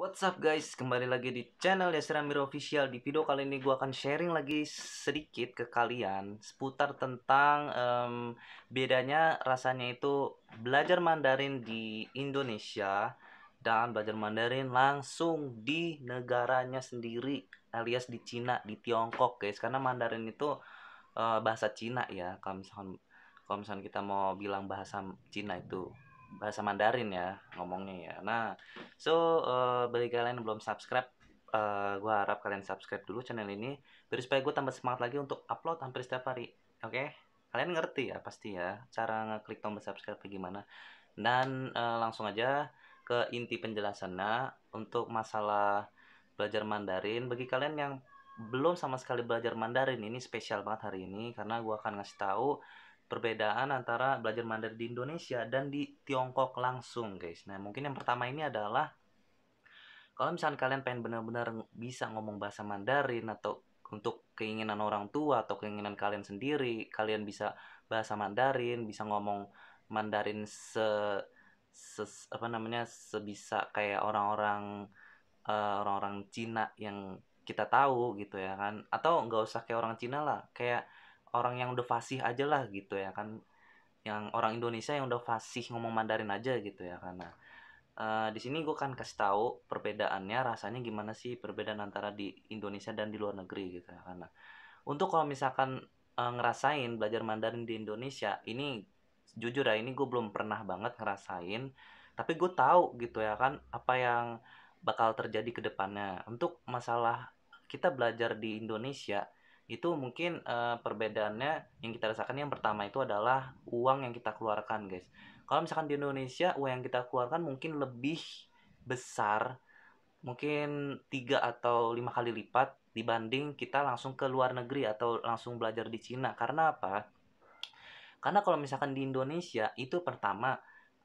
What's up guys, kembali lagi di channel Yasir Amir Official. Di video kali ini gue akan sharing lagi sedikit ke kalian Seputar tentang em, bedanya rasanya itu belajar Mandarin di Indonesia Dan belajar Mandarin langsung di negaranya sendiri Alias di Cina, di Tiongkok guys. Karena Mandarin itu eh, bahasa Cina ya. Kalau misalkan, misalkan kita mau bilang bahasa Cina itu bahasa Mandarin ya ngomongnya ya. Nah, so uh, bagi kalian yang belum subscribe, uh, gue harap kalian subscribe dulu channel ini, biar supaya gue tambah semangat lagi untuk upload hampir setiap hari. Oke? Kalian ngerti ya pasti ya cara ngeklik tombol subscribe gimana. Dan uh, langsung aja ke inti penjelasannya untuk masalah belajar Mandarin. Bagi kalian yang belum sama sekali belajar Mandarin ini spesial banget hari ini karena gue akan ngasih tahu perbedaan antara belajar Mandarin di Indonesia dan di Tiongkok langsung guys. Nah mungkin yang pertama ini adalah kalau misalnya kalian pengen benar-benar bisa ngomong bahasa Mandarin atau untuk keinginan orang tua atau keinginan kalian sendiri kalian bisa bahasa Mandarin bisa ngomong Mandarin se, se apa namanya sebisa kayak orang-orang uh, orang-orang Cina yang kita tahu gitu ya kan. Atau nggak usah kayak orang Cina lah kayak orang yang udah fasih aja lah gitu ya kan. Yang orang Indonesia yang udah fasih ngomong Mandarin aja gitu ya karena uh, di sini gue kan kasih tahu perbedaannya rasanya gimana sih perbedaan antara di Indonesia dan di luar negeri gitu ya karena untuk kalau misalkan uh, ngerasain belajar Mandarin di Indonesia ini jujur ya ini gue belum pernah banget ngerasain. Tapi gue tahu gitu ya kan apa yang bakal terjadi ke depannya. Untuk masalah kita belajar di Indonesia itu mungkin uh, perbedaannya yang kita rasakan yang pertama itu adalah uang yang kita keluarkan guys. Kalau misalkan di Indonesia uang yang kita keluarkan mungkin lebih besar mungkin tiga atau lima kali lipat dibanding kita langsung ke luar negeri atau langsung belajar di Cina. Karena apa? Karena kalau misalkan di Indonesia itu pertama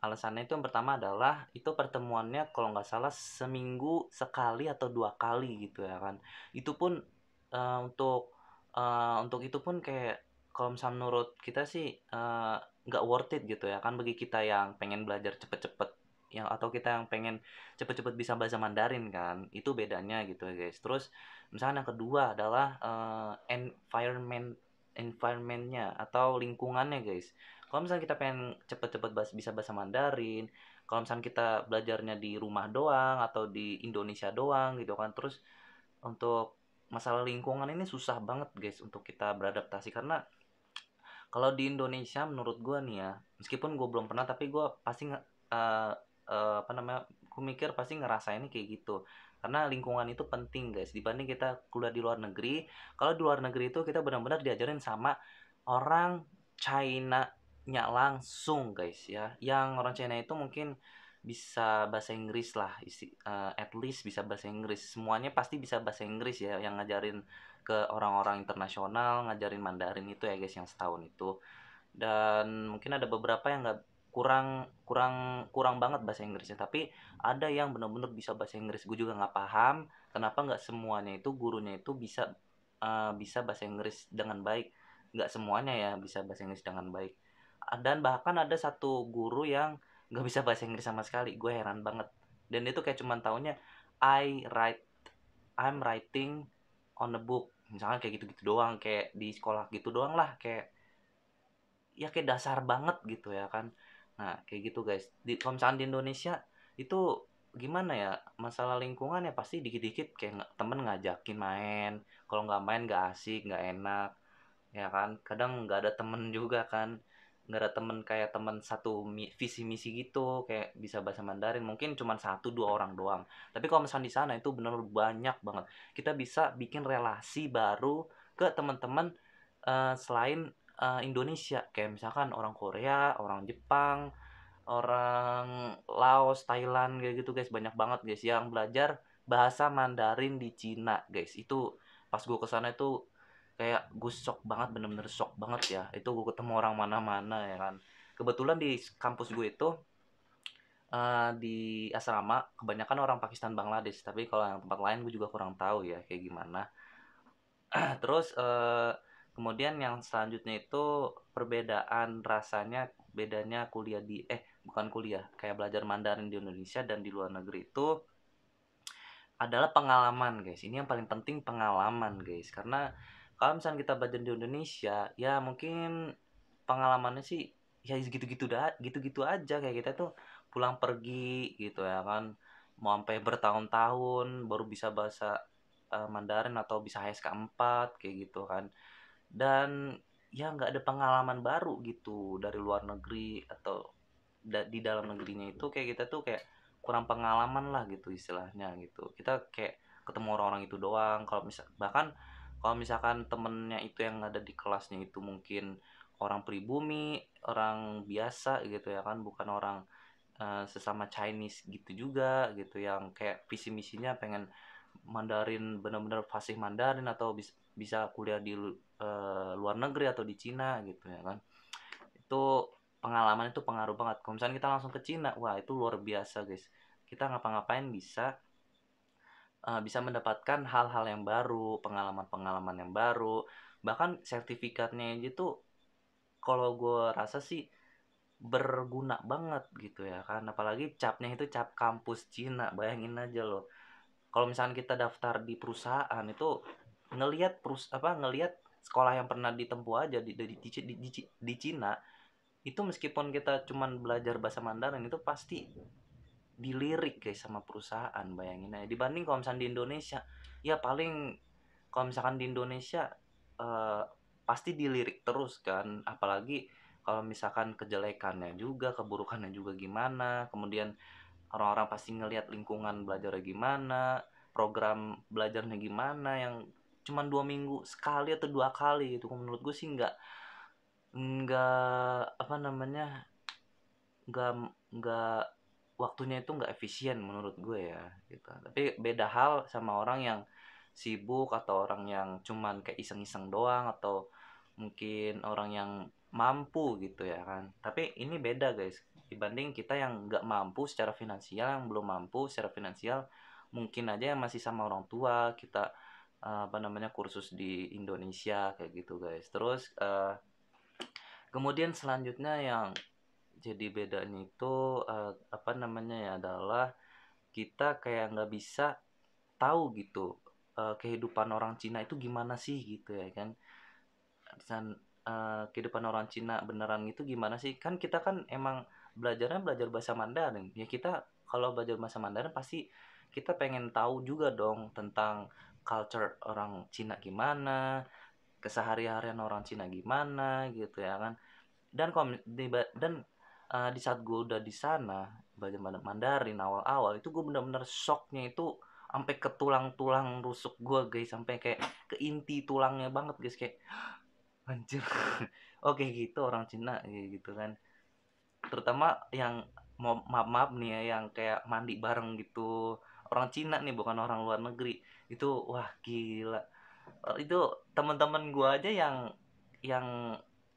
alasannya itu yang pertama adalah itu pertemuannya kalau nggak salah seminggu sekali atau dua kali gitu ya kan. Itu pun uh, untuk uh, untuk itu pun kayak kalau misalnya menurut kita sih uh, nggak worth it gitu ya. Kan bagi kita yang pengen belajar cepet-cepet yang atau kita yang pengen cepet-cepet bisa bahasa Mandarin kan itu bedanya gitu ya guys. Terus misalnya yang kedua adalah uh, environment environmentnya atau lingkungannya guys. Kalau misalnya kita pengen cepet-cepet bisa bahasa Mandarin kalau misalnya kita belajarnya di rumah doang atau di Indonesia doang gitu kan terus untuk masalah lingkungan ini susah banget guys untuk kita beradaptasi. Karena kalau di Indonesia menurut gue nih ya meskipun gue belum pernah tapi gue pasti uh, uh, apa namanya gue mikir pasti ngerasainnya kayak gitu. Karena lingkungan itu penting guys. Dibanding kita kuliah di luar negeri kalau di luar negeri itu kita benar-benar diajarin sama orang China nya langsung guys ya. Yang orang China itu mungkin bisa bahasa Inggris lah isi uh, at least bisa bahasa Inggris. Semuanya pasti bisa bahasa Inggris ya yang ngajarin ke orang-orang internasional ngajarin Mandarin itu ya guys yang setahun itu. Dan mungkin ada beberapa yang nggak kurang kurang kurang banget bahasa Inggrisnya. Tapi ada yang benar-benar bisa bahasa Inggris. Gue juga nggak paham kenapa nggak semuanya itu gurunya itu bisa uh, bisa bahasa Inggris dengan baik. Nggak semuanya ya bisa bahasa Inggris dengan baik. Dan bahkan ada satu guru yang nggak bisa bahasa Inggris sama sekali. Gue heran banget. Dan itu kayak cuman taunya I write I'm writing on a book. Misalnya kayak gitu-gitu doang kayak di sekolah gitu doang lah kayak ya kayak dasar banget gitu ya kan. Nah kayak gitu guys. Di kalau di Indonesia itu gimana ya masalah lingkungan ya pasti dikit-dikit. Kayak temen ngajakin main. Kalau nggak main nggak asik nggak enak ya kan. Kadang nggak ada temen juga kan nggak ada temen kayak temen satu visi misi gitu kayak bisa bahasa Mandarin mungkin cuma satu dua orang doang. Tapi kalau misalnya di sana itu benar banyak banget. Kita bisa bikin relasi baru ke teman-teman uh, selain uh, Indonesia. Kayak misalkan orang Korea orang Jepang orang Laos Thailand kayak gitu guys. Banyak banget guys yang belajar bahasa Mandarin di Cina guys. Itu pas gue ke sana itu kayak gue shock banget bener-bener shock banget ya. Itu gue ketemu orang mana-mana ya kan. Kebetulan di kampus gue itu uh, di asrama kebanyakan orang Pakistan Bangladesh. Tapi kalau yang tempat lain gue juga kurang tahu ya kayak gimana. Terus uh, kemudian yang selanjutnya itu perbedaan rasanya bedanya kuliah di eh bukan kuliah kayak belajar Mandarin di Indonesia dan di luar negeri itu adalah pengalaman guys. Ini yang paling penting pengalaman guys. Karena kalau misalnya kita belajar di Indonesia ya mungkin pengalamannya sih ya gitu-gitu dah gitu-gitu aja. Kayak kita tuh pulang pergi gitu ya kan. Mau sampai bertahun-tahun baru bisa bahasa uh, Mandarin atau bisa HSK 4 kayak gitu kan. Dan ya nggak ada pengalaman baru gitu dari luar negeri atau da di dalam negerinya itu. Kayak kita tuh kayak kurang pengalaman lah gitu istilahnya gitu. Kita kayak ketemu orang-orang itu doang. Kalau misal bahkan kalau misalkan temennya itu yang ada di kelasnya itu mungkin orang pribumi orang biasa gitu ya kan bukan orang uh, sesama Chinese gitu juga gitu yang kayak visi misinya pengen Mandarin benar-benar fasih Mandarin atau bis, bisa kuliah di uh, luar negeri atau di Cina gitu ya kan. Itu pengalaman itu pengaruh banget. Kalau misalnya kita langsung ke Cina wah itu luar biasa guys. Kita ngapa-ngapain bisa uh, bisa mendapatkan hal-hal yang baru pengalaman-pengalaman yang baru. Bahkan sertifikatnya aja tuh kalau gue rasa sih berguna banget gitu ya kan. Apalagi capnya itu cap kampus Cina bayangin aja loh. Kalau misalnya kita daftar di perusahaan itu ngelihat perus apa ngelihat sekolah yang pernah ditempuh aja di di, di, di, di, di Cina itu meskipun kita cuman belajar bahasa Mandarin itu pasti dilirik guys sama perusahaan bayangin aja. Dibanding kalau misalnya di Indonesia ya paling kalau misalkan di Indonesia uh, pasti dilirik terus kan. Apalagi kalau misalkan kejelekannya juga keburukannya juga gimana. Kemudian orang-orang pasti ngelihat lingkungan belajarnya gimana program belajarnya gimana yang cuman dua minggu sekali atau dua kali itu menurut gue sih nggak nggak apa namanya nggak nggak waktunya itu nggak efisien menurut gue ya gitu. Tapi beda hal sama orang yang sibuk atau orang yang cuman kayak iseng-iseng doang atau mungkin orang yang mampu gitu ya kan. Tapi ini beda guys. Dibanding kita yang nggak mampu secara finansial yang belum mampu secara finansial mungkin aja yang masih sama orang tua kita uh, apa namanya kursus di Indonesia kayak gitu guys. Terus uh, kemudian selanjutnya yang jadi bedanya itu uh, adalah kita kayak nggak bisa tahu gitu uh, kehidupan orang Cina itu gimana sih gitu ya kan. Dan uh, kehidupan orang Cina beneran itu gimana sih? Kan kita kan emang belajarnya belajar bahasa Mandarin. Ya kita kalau belajar bahasa Mandarin pasti kita pengen tahu juga dong tentang culture orang Cina gimana keseharian orang Cina gimana gitu ya kan. Dan dan uh, di saat gue udah di sana belajar Mandarin awal-awal itu gue bener-bener shocknya itu sampai ke tulang-tulang rusuk gue guys. Sampai kayak ke inti tulangnya banget guys. Kayak anjir. Oke gitu orang Cina gitu kan. Terutama yang maaf maaf nih ya yang kayak mandi bareng gitu. Orang Cina nih bukan orang luar negeri. Itu wah gila. Itu teman-teman gue aja yang yang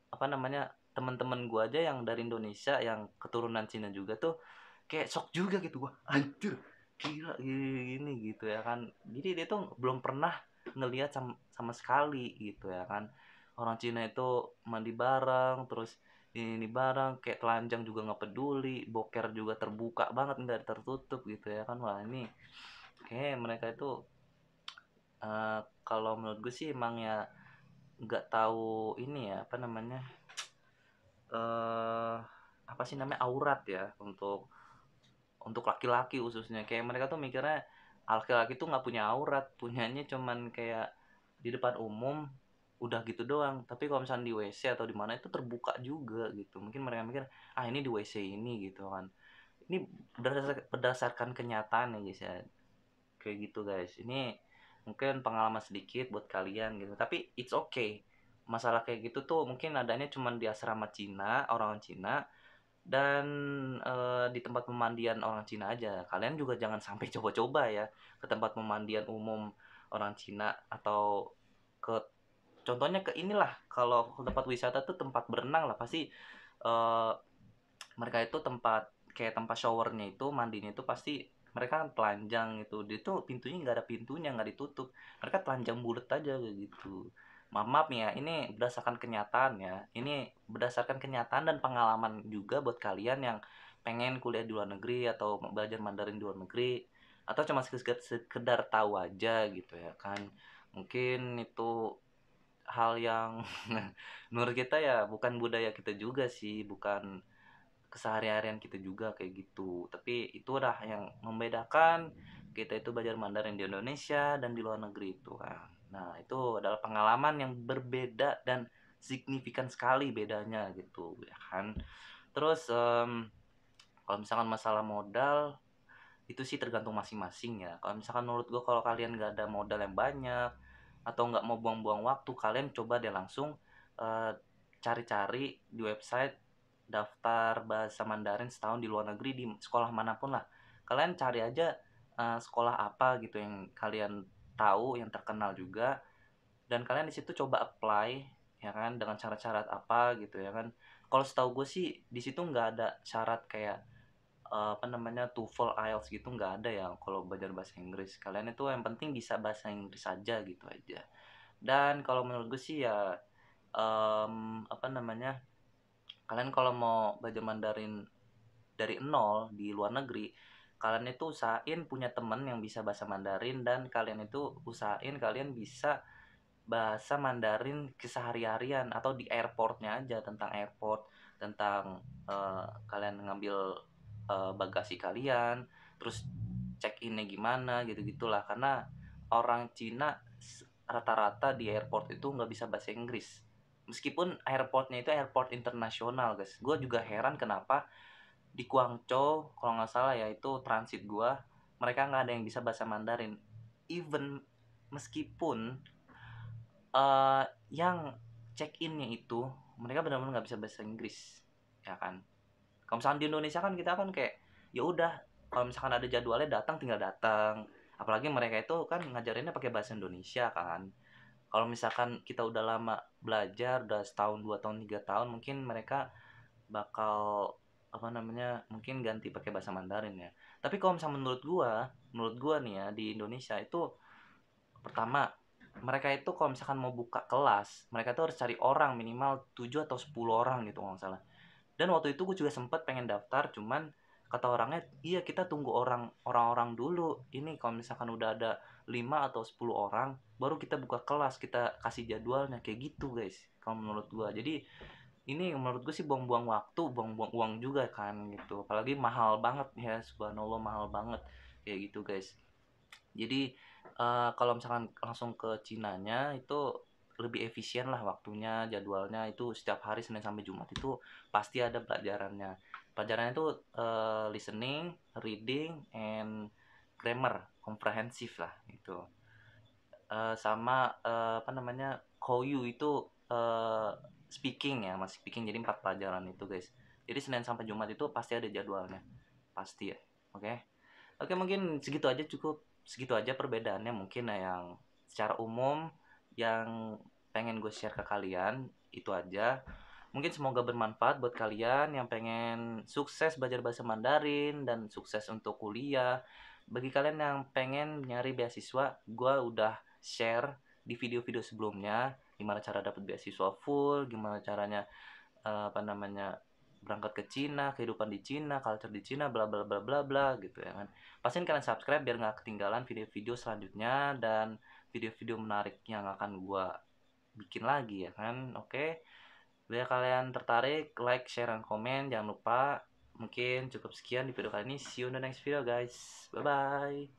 apa namanya teman-teman gue aja yang dari Indonesia yang keturunan Cina juga tuh kayak shock juga gitu. Gua anjir gila gini, gini gitu ya kan. Jadi dia tuh belum pernah ngelihat sama, sama sekali gitu ya kan. Orang Cina itu mandi bareng terus ini, ini bareng kayak telanjang juga nggak peduli boker juga terbuka banget nggak tertutup gitu ya kan. Wah ini kayak mereka itu uh, kalau menurut gue sih emang ya nggak tahu ini ya apa namanya uh, apa sih namanya aurat ya untuk untuk laki-laki khususnya. Kayak mereka tuh mikirnya laki-laki tuh nggak punya aurat punyanya cuman kayak di depan umum udah gitu doang. Tapi kalau misalnya di WC atau di mana itu terbuka juga gitu. Mungkin mereka mikir ah ini di WC ini gitu kan. Ini berdasarkan, kenyataan ya guys ya. Kayak gitu guys. Ini mungkin pengalaman sedikit buat kalian gitu. Tapi it's okay masalah kayak gitu tuh mungkin adanya cuma di asrama Cina orang Cina dan e, di tempat pemandian orang Cina aja. Kalian juga jangan sampai coba-coba ya ke tempat pemandian umum orang Cina atau ke contohnya ke inilah kalau tempat wisata tuh tempat berenang lah. Pasti e, mereka itu tempat kayak tempat showernya itu mandinya itu pasti mereka kan telanjang itu dia tuh pintunya nggak ada pintunya nggak ditutup. Mereka telanjang bulat aja gitu maaf maaf ya ini berdasarkan kenyataan ya. Ini berdasarkan kenyataan dan pengalaman juga buat kalian yang pengen kuliah di luar negeri atau belajar Mandarin di luar negeri atau cuma sekedar, sekedar tahu aja gitu ya kan. Mungkin itu hal yang menurut kita ya bukan budaya kita juga sih bukan keseharian kita juga kayak gitu. Tapi itu udah yang membedakan kita itu belajar Mandarin di Indonesia dan di luar negeri itu kan nah itu adalah pengalaman yang berbeda dan signifikan sekali bedanya gitu ya kan? Terus um, kalau misalkan masalah modal itu sih tergantung masing-masing ya. Kalau misalkan menurut gue kalau kalian nggak ada modal yang banyak atau nggak mau buang-buang waktu kalian coba deh langsung cari cari-cari di website daftar bahasa Mandarin setahun di luar negeri di sekolah mana pun lah. Kalian cari aja uh, sekolah apa gitu yang kalian tahu yang terkenal juga. Dan kalian di situ coba apply ya kan dengan syarat-syarat apa gitu ya kan. Kalau setahu gue sih di situ nggak ada syarat kayak uh, apa namanya TOEFL IELTS gitu nggak ada ya kalau belajar bahasa Inggris. Kalian itu yang penting bisa bahasa Inggris saja gitu aja. Dan kalau menurut gue sih ya um, apa namanya kalian kalau mau belajar Mandarin dari nol di luar negeri kalian itu usahain punya temen yang bisa bahasa Mandarin dan kalian itu usahain kalian bisa bahasa Mandarin kesehari-harian atau di airportnya aja tentang airport tentang uh, kalian ngambil uh, bagasi kalian terus check innya gimana gitu gitulah karena orang Cina rata-rata di airport itu nggak bisa bahasa Inggris. Meskipun airportnya itu airport internasional guys. Gue juga heran kenapa di Guangzhou kalau nggak salah ya itu transit gue mereka nggak ada yang bisa bahasa Mandarin. Even meskipun uh, yang check innya itu mereka benar-benar nggak bisa bahasa Inggris ya kan? Kalau misalkan di Indonesia kan kita kan kayak ya udah kalau misalkan ada jadwalnya datang tinggal datang. Apalagi mereka itu kan ngajarinnya pakai bahasa Indonesia kan. Kalau misalkan kita udah lama belajar udah setahun dua tahun tiga tahun mungkin mereka bakal apa namanya mungkin ganti pakai bahasa Mandarin ya. Tapi kalau misalnya menurut gua menurut gua nih ya di Indonesia itu pertama mereka itu kalau misalkan mau buka kelas mereka tuh harus cari orang minimal 7 atau 10 orang gitu kalau salah. Dan waktu itu gue juga sempet pengen daftar cuman kata orangnya iya kita tunggu orang orang-orang dulu. Ini kalau misalkan udah ada 5 atau 10 orang baru kita buka kelas kita kasih jadwalnya. Kayak gitu guys kalau menurut gua. Jadi ini menurut gue sih buang-buang waktu buang-buang uang juga kan gitu. Apalagi mahal banget ya subhanallah mahal banget kayak gitu guys. Jadi uh, kalau misalkan langsung ke Cinanya itu lebih efisien lah waktunya jadwalnya. Itu setiap hari Senin sampai Jumat itu pasti ada pelajarannya. Pelajarannya itu uh, listening, reading, and grammar komprehensif lah itu uh, sama uh, apa namanya koyu itu uh, speaking ya masih speaking. Jadi empat pelajaran itu guys. Jadi senin sampai jumat itu pasti ada jadwalnya. Pasti ya oke? Okay? oke okay, mungkin segitu aja cukup. Segitu aja perbedaannya mungkin ya yang secara umum yang pengen gue share ke kalian itu aja. Mungkin semoga bermanfaat buat kalian yang pengen sukses belajar bahasa Mandarin dan sukses untuk kuliah. Bagi kalian yang pengen nyari beasiswa, gue udah share di video-video sebelumnya gimana cara dapat beasiswa full, gimana caranya uh, apa namanya berangkat ke Cina, kehidupan di Cina, culture di Cina, bla bla bla bla bla gitu ya kan. Pastiin kalian subscribe biar nggak ketinggalan video-video selanjutnya dan video-video menarik yang akan gue bikin lagi ya kan. Oke. Okay? Bila kalian tertarik, like, share, dan komen. Jangan lupa. Mungkin cukup sekian di video kali ini. See you in the next video guys. Bye-bye.